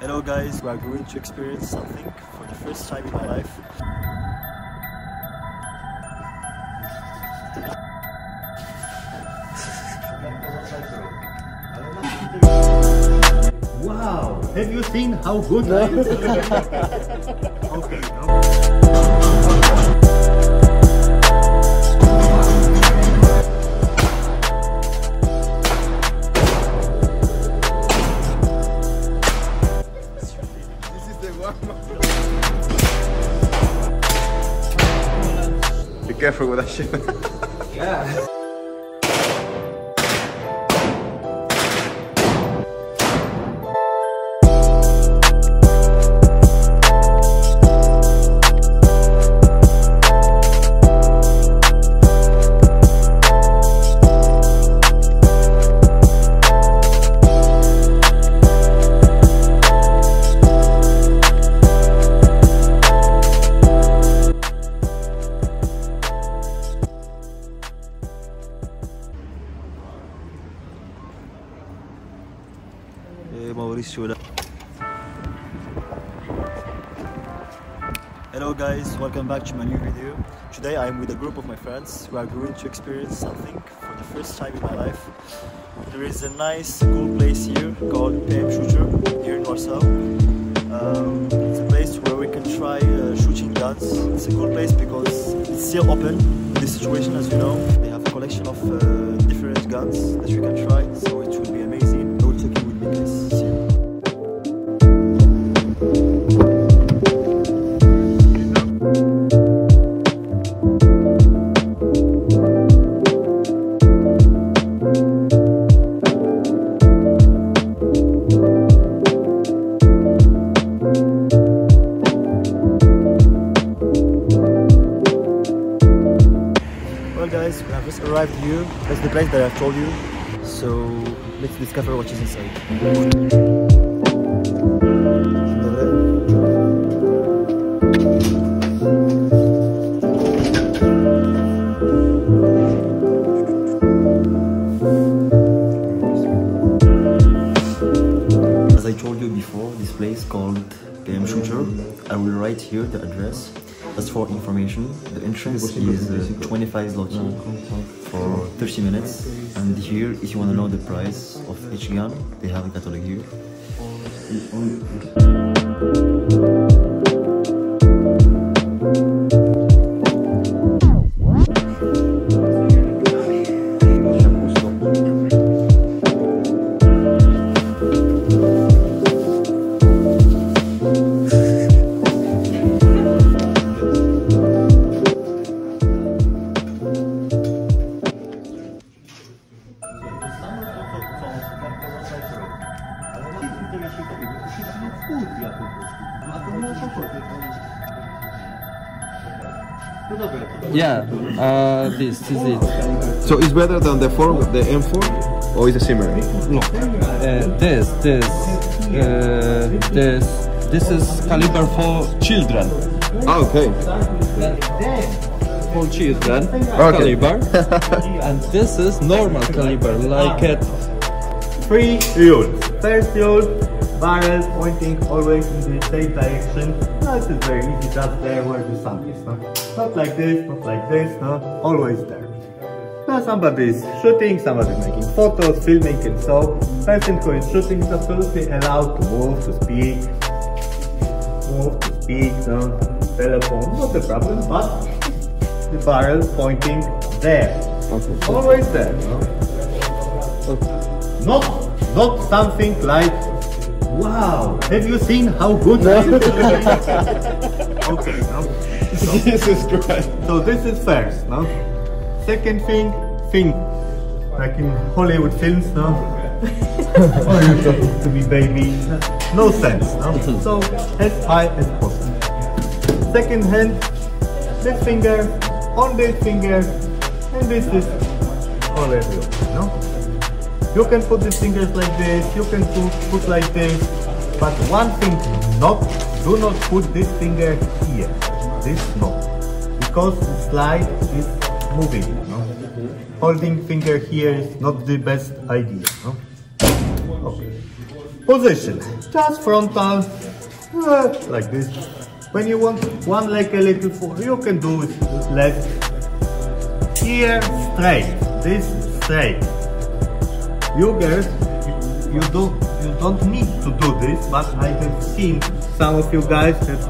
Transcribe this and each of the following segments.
Hello guys, we are going to experience something for the first time in my life. Wow! Have you seen how good I am? okay. no? Là. Hello guys, welcome back to my new video. Today I am with a group of my friends. who are going to experience something for the first time in my life. There is a nice cool place here called PM Shooter here in Warsaw. Um, it's a place where we can try uh, shooting guns. It's a cool place because it's still open in this situation as you know. They have a collection of uh, different guns that you can try, guys, we have just arrived here. That's the place that I've told you. So let's discover what is inside. As I told you before, this place called. I will write here the address. That's for information. The entrance is uh, 25 zloty for 30 minutes. And here, if you want to know the price of each gun, they have a catalog here. This is it. So it's better than the four, the M4, or is it similar? Look, uh, this, this, uh, this, this is caliber for children. Ah, okay. For children caliber, and this is normal caliber, like it. Three rules. First rule, barrel pointing always in the same direction. No, this is very easy, just there where the sun is. No? Not like this, not like this, no? always there. Now somebody is shooting, somebody is making photos, filming and so. Person who is shooting is absolutely allowed to move, to speak, move, to speak, no? telephone, not a problem, but the barrel pointing there. Always there. No? Not, not something like, wow, have you seen how good I am? okay, no? Jesus Christ. So this is first, no? Second thing, think, like in Hollywood films, no? oh, talking to me, baby. No sense, no? Mm-hmm. So, as high as possible. Second hand, this finger, on this finger, and this is already okay, no? You can put the fingers like this, you can put, put like this, but one thing not, do not put this finger here, this not, because the slide is moving, no? Holding finger here is not the best idea, no? Okay. position. Just frontal, uh, like this. When you want one leg a little forward, you can do it left. Here, straight. This straight. You girls, you do you don't need to do this, but I have seen some of you guys that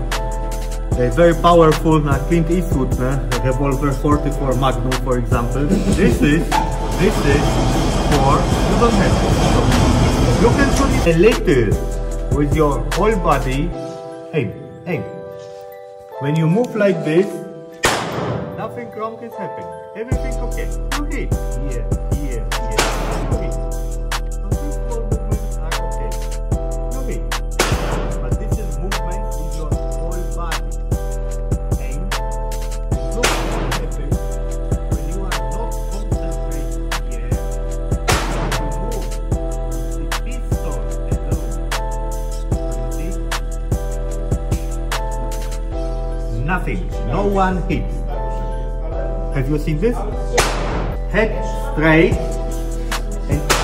they're very powerful, like Clint Eastwood, the revolver 44 Magnum, for example. This is this is for you don't have to. You can shoot it a little with your whole body. Aim, aim. When you move like this, nothing wrong is happening. Everything okay. You hit. Here, One hit. Have you seen this? Head straight and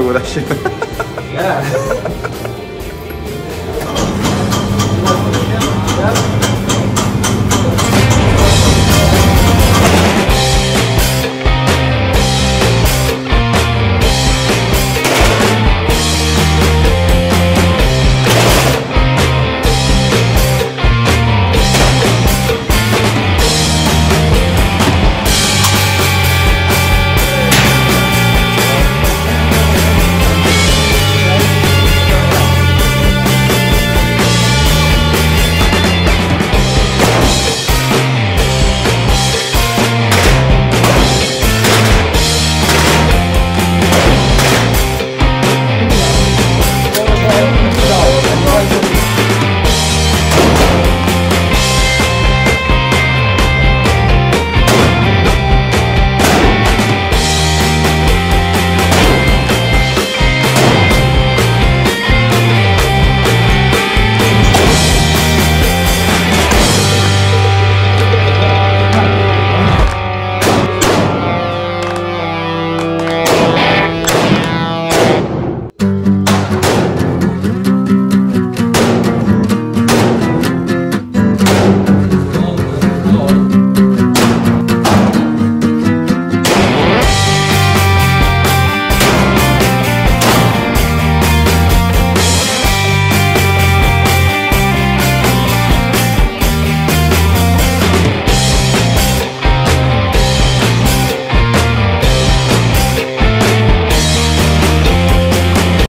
Oh man, be